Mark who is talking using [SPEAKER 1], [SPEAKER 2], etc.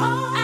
[SPEAKER 1] Oh.